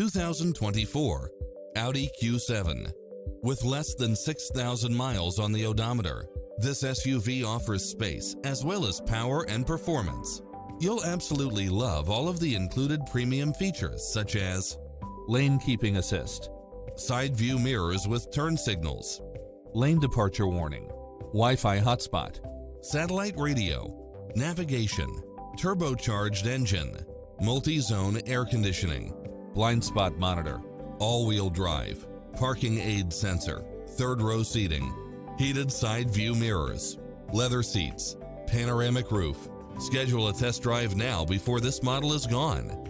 2024 Audi Q7. With less than 6,000 miles on the odometer, this SUV offers space as well as power and performance. You'll absolutely love all of the included premium features such as lane keeping assist, side view mirrors with turn signals, lane departure warning, Wi-Fi hotspot, satellite radio, navigation, turbocharged engine, multi-zone air conditioning, blind spot monitor, all-wheel drive, parking aid sensor, third row seating, heated side view mirrors, leather seats, panoramic roof. Schedule a test drive now before this model is gone.